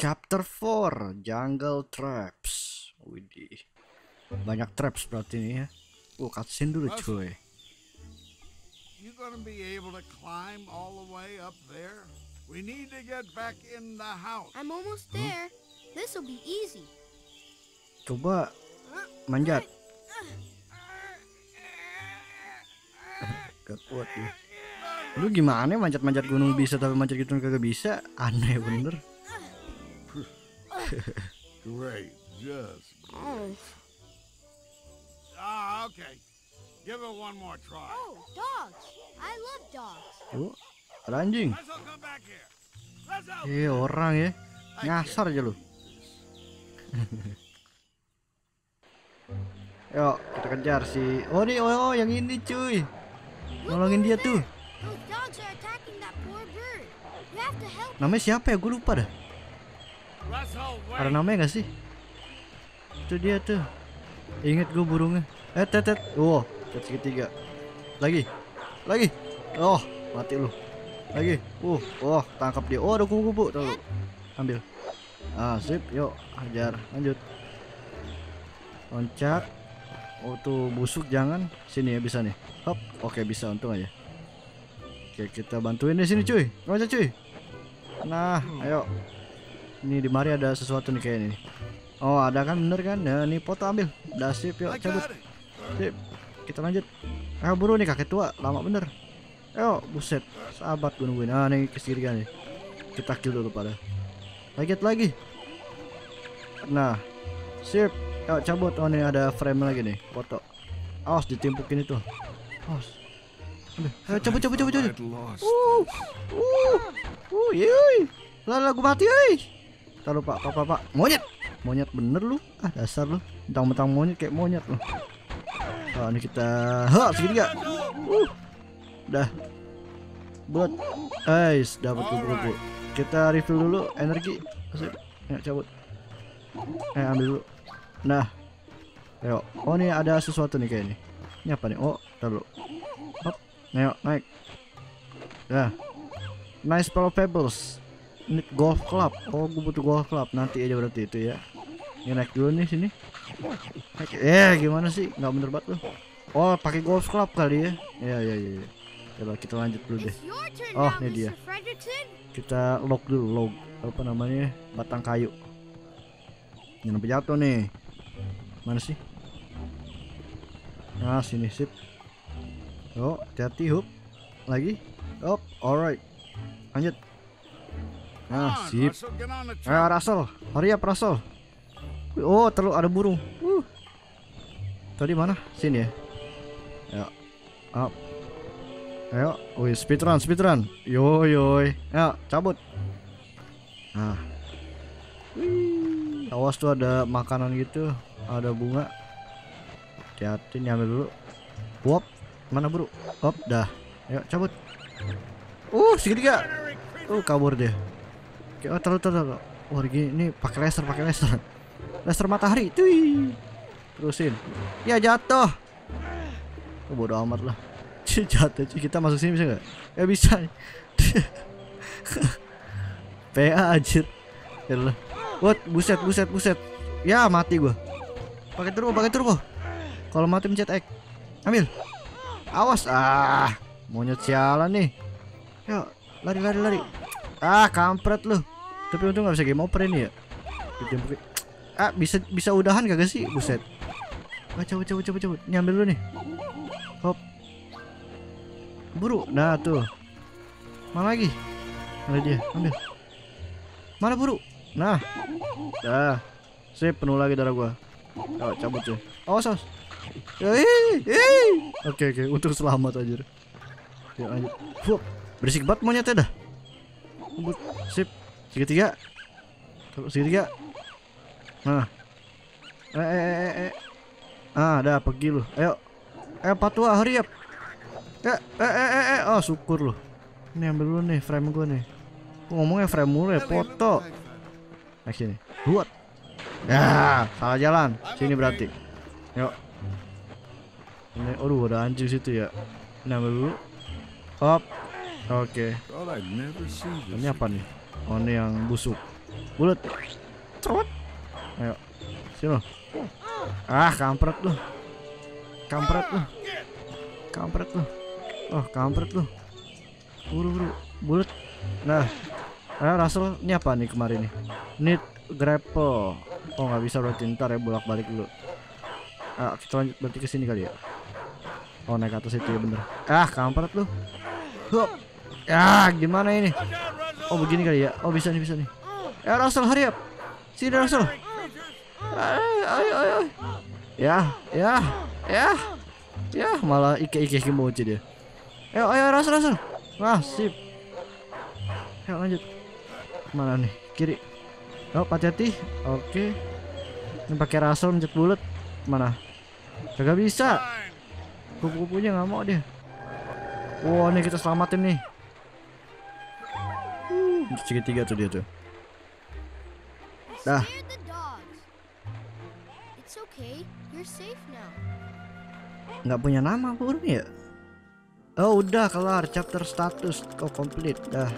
Chapter 4 Jungle Traps. Widih. Banyak traps berarti ini ya. Oh, cutscene dulu cuy. You gonna be able to climb all the way up there? We need to get back in the house. I'm almost there. This'll be easy. Coba manjat. Gak kuat ya. Lu gimana manjat-manjat gunung bisa tapi manjat gitu kagak bisa? Aneh bener. Great, just. Oh, Ah, okay. Give it one more try. oh, dogs. I love dogs. Oh, ada anjing. Let's all come back here. Let's go. Eh orang ya. Nyasar aja lu. Yuk, kita kejar si. Oh, nih, oh, oh, yang ini cuy. Nolongin dia tuh. Those dogs are attacking that poor bird. You have to help. Namanya siapa ya? Gue lupa dah. Ada namanya gak sih? Itu dia tuh. Ingat gue burungnya. Eh, tet, tet. Oh, tet segitiga. Lagi. Lagi. Oh, mati lu. Lagi. Uh, oh, tangkap dia. Oh, ada kubu-kubu. Ambil. Ah, sip. Yuk, hajar. Lanjut. Loncat. Oh, tuh busuk jangan. Sini ya bisa nih. Hop. Oke, bisa untung aja. Oke, kita bantuin di sini, cuy. Loncat, cuy. Nah, ayo. Ini di mari ada sesuatu nih kayaknya nih. Oh, ada kan bener kan? Nah, nih foto ambil. Udah sip, yuk cabut. Sip. Kita lanjut. Ayo buru nih kakek tua, lama bener. Ayo, buset. Sahabat gue nungguin. Ah, nih ke kiri kan nih. Kita kill dulu pada. Lagi lagi. Nah. Sip. Ayo cabut. Oh, nih ada frame lagi nih. Foto. Awas ditimpukin itu. Awas. Ayo cabut cabut cabut cabut. Uh. Uh. Uh, yui. Lah lah gua mati, euy. Taruh Pak, Pak, Pak. Monyet. Monyet bener lu. Ah, dasar lu. Mentang-mentang monyet kayak monyet lu. Oh, ini kita ha segitiga. Uh. Dah. Buat guys, dapat kubu-kubu. Kita refill dulu energi. Sip. Ya, cabut. Eh, ambil dulu. Nah. Ayo. Oh, ini ada sesuatu nih kayaknya. Ini apa nih? Oh, taruh. Hop. Ayo, naik. Ya. Nice Pebble Pebbles. Need golf club. Oh, gue butuh golf club. Nanti aja berarti itu ya. Ini naik dulu nih sini. Naik. Eh, gimana sih? Nggak bener banget lu. Oh, pakai golf club kali ya. Ya, ya, ya. ya. Coba kita lanjut dulu deh. Oh, ini dia. Kita log dulu, log. Apa namanya? Batang kayu. Jangan sampai jatuh nih. Mana sih? Nah, sini sip. Oh, hati-hati hup. Lagi. Hop, alright. Lanjut. Nah, sip. Eh. Russell, hurry up Russell. Wih, Oh, terlalu ada burung. Uh. Tadi mana? Sini ya. Ya. Up. Ayo, wih speedrun, speedrun. Yo yoi. Ayo, cabut. Nah. Wih. Awas tuh ada makanan gitu, ada bunga. Hati-hati nih ambil dulu. Wop. Mana bro? Hop, dah. Ayo, cabut. Uh, segitiga. Uh, kabur dia. Oke, oh, taruh, taruh, taruh. Wah, ini pakai laser, pakai laser. Laser matahari. Tui. Terusin. Ya jatuh. Oh, bodo amat lah. Cih, jatuh. Cih, kita masuk sini bisa nggak? Ya bisa. PA anjir. Ya Allah. What? Buset, buset, buset. Ya mati gua. Pakai turbo, pakai turbo. Kalau mati mencet X. Ambil. Awas. Ah, monyet sialan nih. Yuk, lari, lari, lari. Ah, kampret lu. Tapi untung nggak bisa game over ini ya. Ah, bisa bisa udahan kagak sih? Buset. Ah, cabut, cabut, cabut, cabut. Ini ambil dulu nih. Hop. Buru. Nah, tuh. Mana lagi? Mana dia? Ambil. Mana buru? Nah. Dah. Sip, penuh lagi darah gua. Oh, cabut cuy. Awas, awas. Oke, oke. Untuk selamat aja. Ya, lanjut. Hup. Berisik banget monyetnya dah. Ngebut. Sip. Segitiga. Segitiga. Nah. Eh, eh, eh, eh, eh. Ah, dah pergi lu. Ayo. Eh, patua, hurry up. Eh, eh, eh, eh, eh. Oh, syukur lu. Ini ambil dulu nih frame gua nih. Gua ngomongnya frame mulu ya, foto. Nah, sini. Buat. Ya, salah jalan. Sini berarti. Yuk. Ini, aduh, ada anjing situ ya. Ini ambil dulu. Hop. Oke. This. Ini apa nih? Oh, ini yang busuk. bulat cerot. Ayo. Sini lo ah kampret lu. Kampret lu. Kampret lu. Oh kampret lu. Buru buru bulat nah ayo Russell ini apa nih kemarin nih? Need grapple. Oh nggak bisa berarti. Ntar ya bolak balik dulu. Ah kita lanjut berarti ke sini kali ya? Oh naik atas itu ya bener. Ah kampret lu. Hup. Ya gimana ini? Oh begini kali ya. Oh bisa nih bisa nih. Ya Russell hurry up. Sini Russell. Ayo ayo ya ya ya. Ya malah ike ike kimochi dia. Ayo ayo Russell Russell. Wah sip. Ayo lanjut. Mana nih? Kiri. Oh hati-hati. Oke. Ini pakai Russell mencet bulat. Mana? Kagak bisa. Kupu-kupunya nggak mau dia. Wah nih kita selamatin nih uh, segitiga tuh dia tuh. Dah. nggak punya nama burung ya? Oh udah kelar. Chapter status oh komplit. Dah